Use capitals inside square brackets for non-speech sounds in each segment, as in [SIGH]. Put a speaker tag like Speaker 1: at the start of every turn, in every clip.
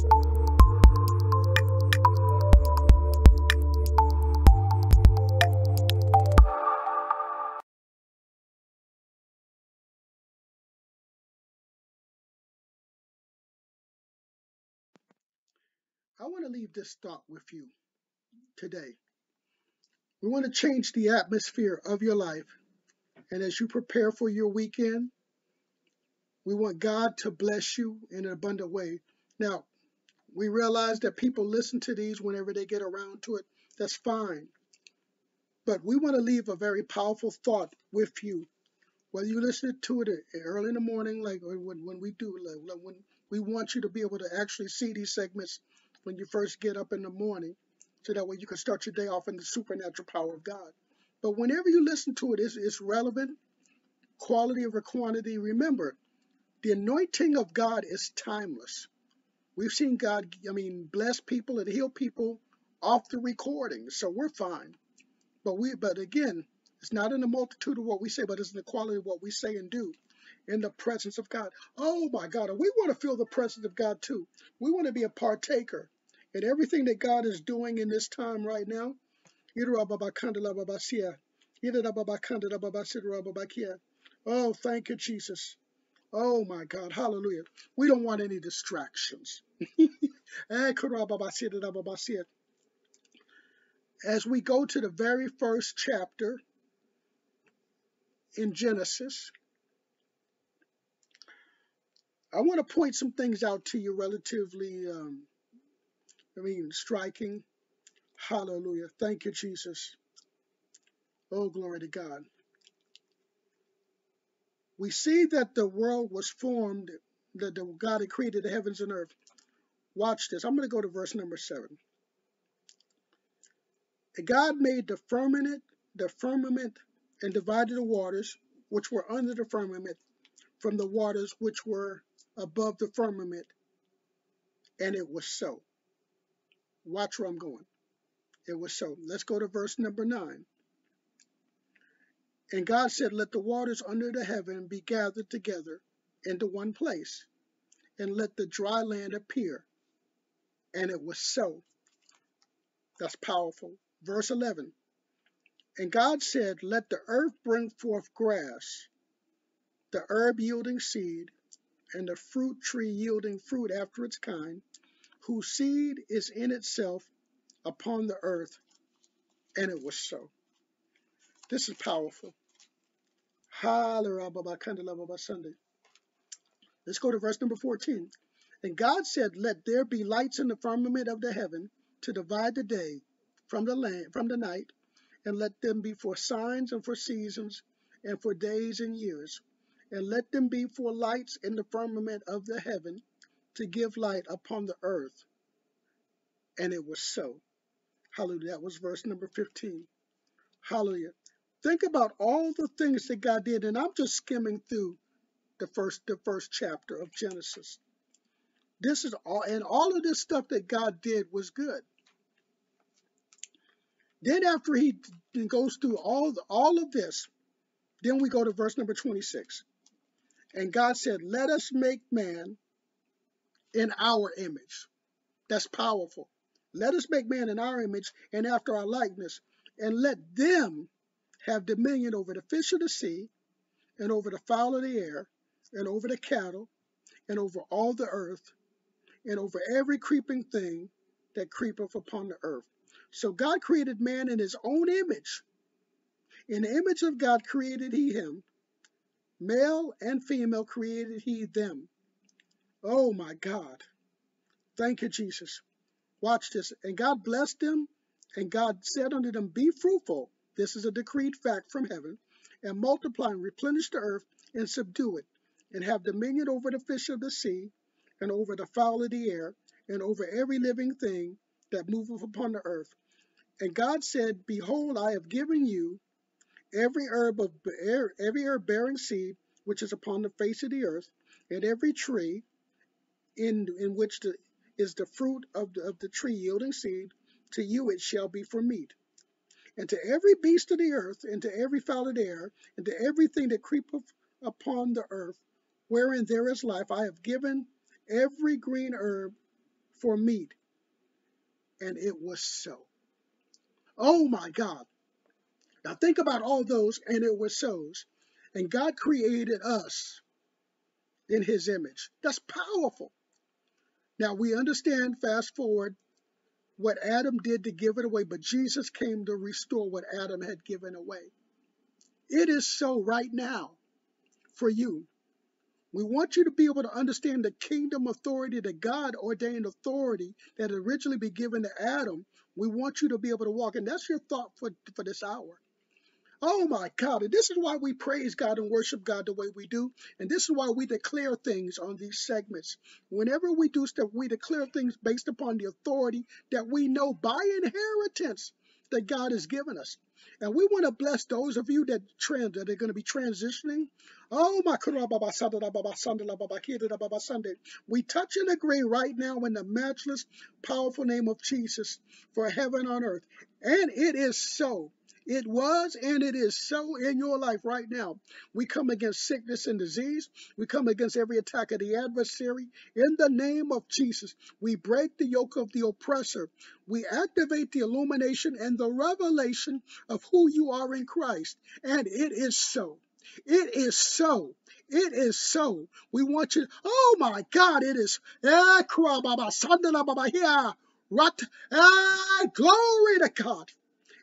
Speaker 1: I want to leave this thought with you today. We want to change the atmosphere of your life. And as you prepare for your weekend, we want God to bless you in an abundant way. Now, we realize that people listen to these whenever they get around to it. That's fine. But we want to leave a very powerful thought with you. Whether you listen to it early in the morning, like when, when we do, like when we want you to be able to actually see these segments when you first get up in the morning, so that way you can start your day off in the supernatural power of God. But whenever you listen to it, it's, it's relevant, quality over quantity. Remember, the anointing of God is timeless. We've seen God, I mean, bless people and heal people off the recording, so we're fine. But we, but again, it's not in the multitude of what we say, but it's in the quality of what we say and do in the presence of God. Oh my God, we want to feel the presence of God too. We want to be a partaker in everything that God is doing in this time right now. Oh, thank you, Jesus. Oh my God, hallelujah. We don't want any distractions. [LAUGHS] Eh, As we go to the very first chapter in Genesis, I want to point some things out to you relatively, um, I mean, striking. Hallelujah. Thank you, Jesus. Oh, glory to God. We see that the world was formed, that the God had created the heavens and earth. Watch this. I'm going to go to verse number seven. And God made the firmament, the firmament, and divided the waters which were under the firmament from the waters which were above the firmament, and it was so. Watch where I'm going. It was so. Let's go to verse number nine. And God said, Let the waters under the heaven be gathered together into one place, and let the dry land appear. And it was so. That's powerful. Verse 11. And God said, Let the earth bring forth grass, the herb yielding seed, and the fruit tree yielding fruit after its kind, whose seed is in itself upon the earth. And it was so. This is powerful. Hallelujah. Kind of love about Sunday. Let's go to verse number 14. And God said, Let there be lights in the firmament of the heaven to divide the day from the land from the night, and let them be for signs and for seasons and for days and years, and let them be for lights in the firmament of the heaven to give light upon the earth. And it was so. Hallelujah. That was verse number 15. Hallelujah. Think about all the things that God did, and I'm just skimming through the first the first chapter of Genesis. This is all and all of this stuff that God did was good. Then after he goes through all all of this, then we go to verse number 26. And God said, "Let us make man in our image." That's powerful. Let us make man in our image and after our likeness, and let them have dominion over the fish of the sea, and over the fowl of the air, and over the cattle, and over all the earth, and over every creeping thing that creepeth upon the earth. So God created man in his own image. In the image of God created he him. Male and female created he them. Oh my God. Thank you, Jesus. Watch this. And God blessed them, and God said unto them, Be fruitful. This is a decreed fact from heaven. And multiply and replenish the earth and subdue it, and have dominion over the fish of the sea, and over the fowl of the air, and over every living thing that moveth upon the earth. And God said, Behold, I have given you every herb of er, every herb bearing seed which is upon the face of the earth, and every tree in in which the, is the fruit of the, of the tree yielding seed, to you it shall be for meat. And to every beast of the earth, and to every fowl of the air, and to everything that creepeth upon the earth, wherein there is life, I have given every green herb for meat. And it was so. Oh my God. Now think about all those, and it was so's. And God created us in his image. That's powerful. Now we understand, fast forward, what Adam did to give it away, but Jesus came to restore what Adam had given away. It is so right now for you. We want you to be able to understand the kingdom authority, the God ordained authority that originally be given to Adam. We want you to be able to walk, and that's your thought for, for this hour. Oh my God. And this is why we praise God and worship God the way we do. And this is why we declare things on these segments. Whenever we do stuff, we declare things based upon the authority that we know by inheritance that God has given us. And we want to bless those of you that trans that are going to be transitioning. Oh my Sunday. We touch and agree right now in the matchless, powerful name of Jesus for heaven on earth. And it is so. It was and it is so in your life right now. We come against sickness and disease. We come against every attack of the adversary. In the name of Jesus, we break the yoke of the oppressor. We activate the illumination and the revelation of who you are in Christ. And it is so. It is so. It is so. We want you. Oh my God, it is. Eh, glory to God.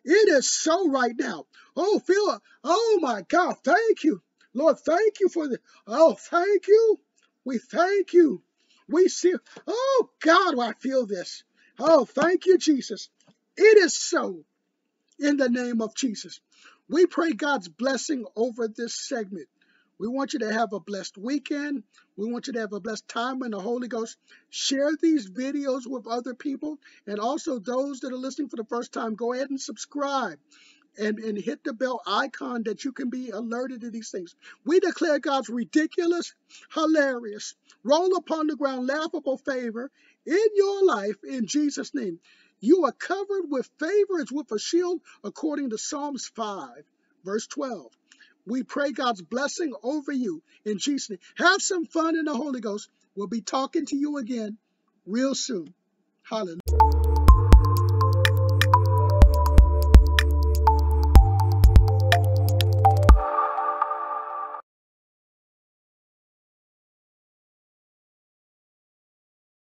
Speaker 1: It is so right now. Oh, feel Oh my God. Thank you. Lord, thank you for the. Oh, thank you. We thank you. We see. Oh God, I feel this. Oh, thank you, Jesus. It is so in the name of Jesus. We pray God's blessing over this segment. We want you to have a blessed weekend. We want you to have a blessed time in the Holy Ghost. Share these videos with other people. And also, those that are listening for the first time, go ahead and subscribe and, and hit the bell icon that you can be alerted to these things. We declare God's ridiculous, hilarious, roll upon the ground, laughable favor in your life in Jesus' name. You are covered with favor as with a shield, according to Psalms 5, verse 12. We pray God's blessing over you in Jesus' name. Have some fun in the Holy Ghost. We'll be talking to you again real soon. Hallelujah.